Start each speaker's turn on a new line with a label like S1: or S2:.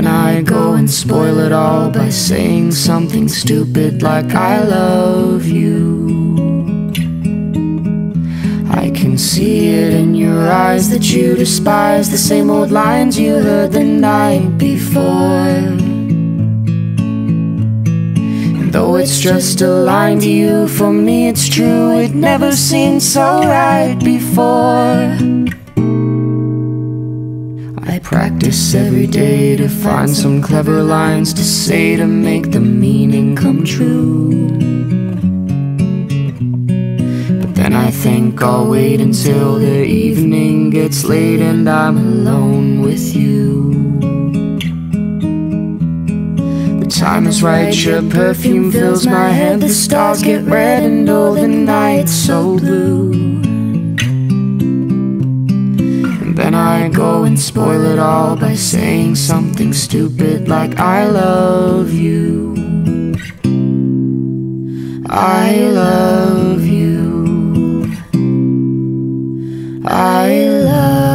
S1: Then I go and spoil it all by saying something stupid like I love you. I can see it in your eyes that you despise the same old lines you heard the night before. And though it's just a line to you, for me it's true, it never seemed so right before. I practice every day to find some clever lines to say to make the meaning come true. But then I think I'll wait until the evening gets late and I'm alone with you. The time is right, your perfume fills my head, the stars get red and oh, the night's so blue. and spoil it all by saying something stupid like I love you. I love you. I love